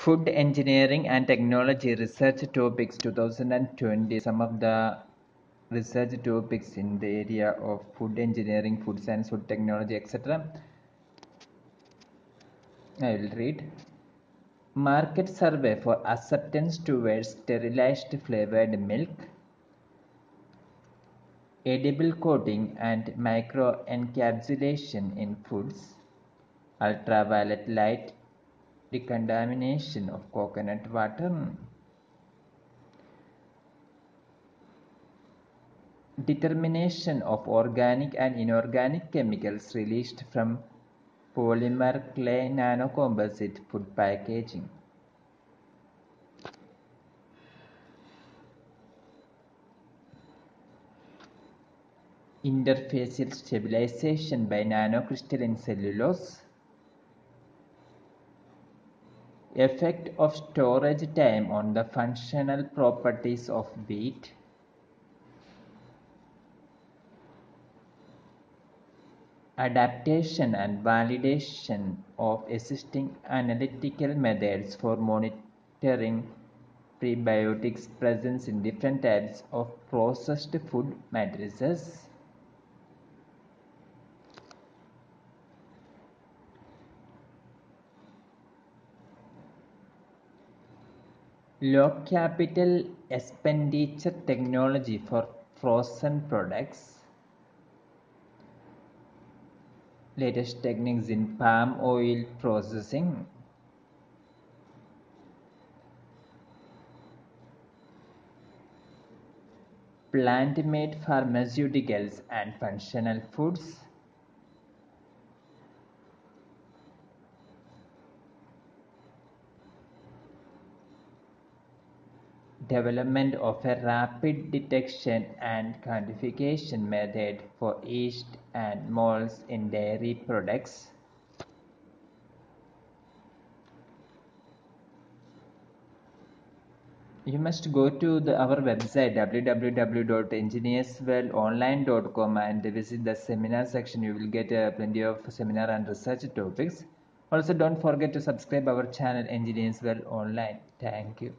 Food Engineering and Technology Research Topics 2020. Some of the research topics in the area of food engineering, food science, food technology, etc. I will read. Market survey for acceptance towards sterilized flavored milk, edible coating and micro encapsulation in foods, ultraviolet light decontamination of coconut water, determination of organic and inorganic chemicals released from polymer clay nanocomposite food packaging. Interfacial stabilization by nanocrystalline cellulose. Effect of storage time on the functional properties of wheat. Adaptation and validation of existing analytical methods for monitoring prebiotics presence in different types of processed food matrices. Low capital expenditure technology for frozen products. Latest techniques in palm oil processing. Plant-made pharmaceuticals and functional foods. Development of a rapid detection and quantification method for yeast and molds in dairy products. You must go to the, our website www.engineersworldonline.com and visit the seminar section. You will get uh, plenty of seminar and research topics. Also, don't forget to subscribe our channel Engineers World Online. Thank you.